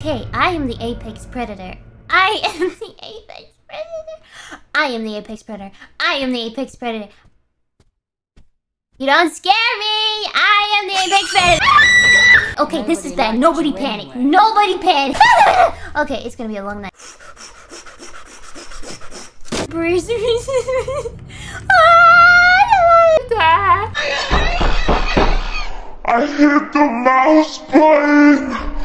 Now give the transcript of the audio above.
Okay, I am the apex predator. I am the apex predator. I am the apex predator. I am the apex predator. You don't scare me! I am the apex predator! Okay, this is bad. Nobody panic. Nobody panic. okay, it's gonna be a long night. Bruce. I hit the mouse button!